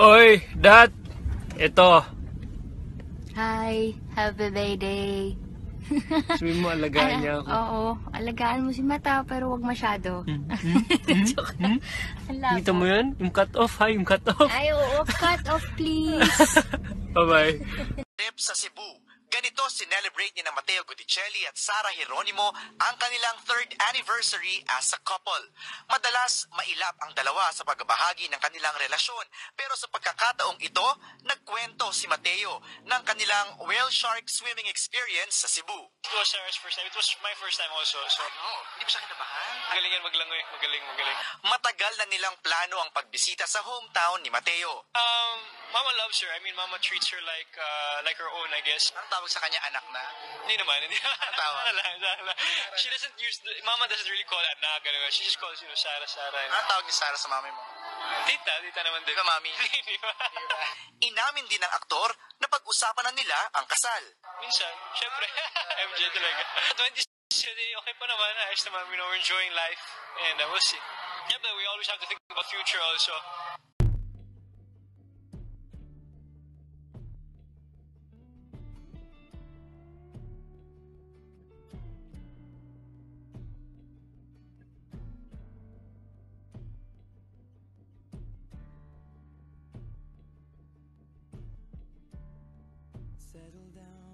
Oy, Dad! Ito. Hi, happy birthday. Sabi mo, alagaan niya ako. Oo, alagaan mo si Mata pero wag masyado. Joke Hmm? Ang labo. Kita mo yun? Yung cut off, ha? Yung cut off. Ay, oo, cut off please. Bye-bye. trip sa Cebu. Ganito sinelebrate ni na Mateo Guticelli at Sara Hieronimo ang kanilang third anniversary as a couple. Madalas, mailap ang dalawa sa pagbabahagi ng kanilang relasyon. Pero sa pagkakataong ito, nagkwento si Mateo ng kanilang whale shark swimming experience sa Cebu. It was Sarah's first time. It was my first time also. So, Ano? Hindi ba siya kinabahan? magaling yan maglangoy. Magaling, magaling. Matagal na nilang plano ang pagbisita sa hometown ni Mateo. Um, Mama loves her. I mean, Mama treats her like uh, like her own, I guess. Ang tawag sa kanya anak na? Hindi naman. Hindi Ang tawag? Wala, wala. She doesn't use, the, Mama doesn't really call anak. Ganun. She just calls, you know, Sarah, Sarah. Anong tawag ni Sara sa mami mo? tita, tita naman din. Di ba, Mami? Ba? Inamin din ng aktor na pag-usapan na nila ang kasal. Minsan, syempre, MJ talaga. 20 okay pa naman. Ayos naman, you know, we're enjoying life. And uh, we'll see. Yeah, but we always have to think about future also. settle down.